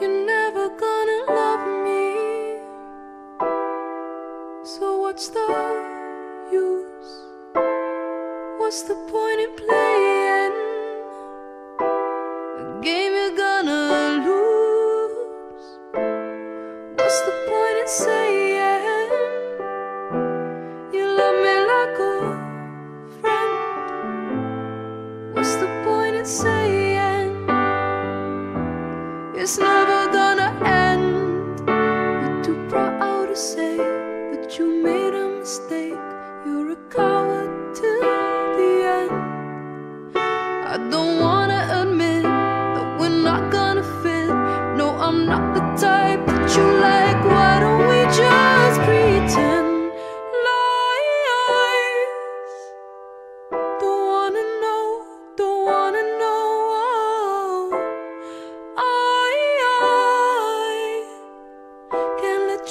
You're never gonna love me. So what's the use? What's the point in playing a game you're gonna lose? What's the point in saying you love me like a friend? What's the point in saying it's never gonna end? You're too proud to say that you made a mistake. You're a coward till the end. I don't wanna admit